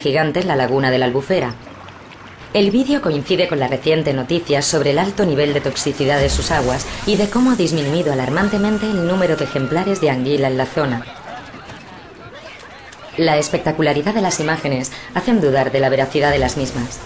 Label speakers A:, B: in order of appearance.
A: gigante la laguna de la Albufera. El vídeo coincide con la reciente noticia sobre el alto nivel de toxicidad de sus aguas y de cómo ha disminuido alarmantemente el número de ejemplares de anguila en la zona. La espectacularidad de las imágenes hacen dudar de la veracidad de las mismas.